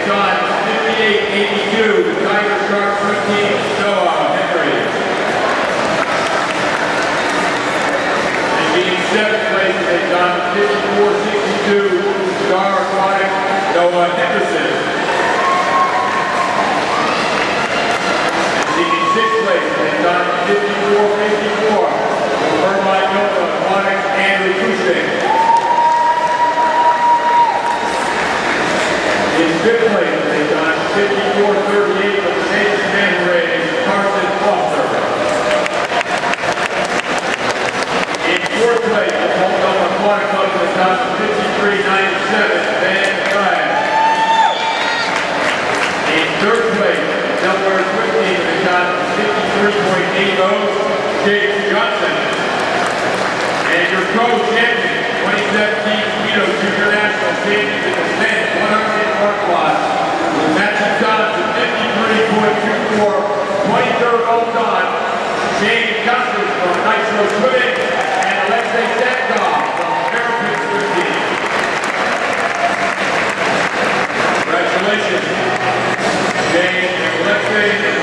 at John seventh place at John 5462, Star Aquatic, Noah Henderson. And sixth place at John 5454, In fifth place, they done 54-38 with St. Manray, Carson Foster. In fourth place, the Multnomah Aquatic Club was done 53-97, Van Dyke. In third place, Delaware Team has got 53.80, Jake Johnson. And your co-champion, 2017 Speedo Junior National silver gold on Jane Guthrie from Nitro Swimming and Alexei Sancov from American Swimming. Congratulations, Shaine and Alexei.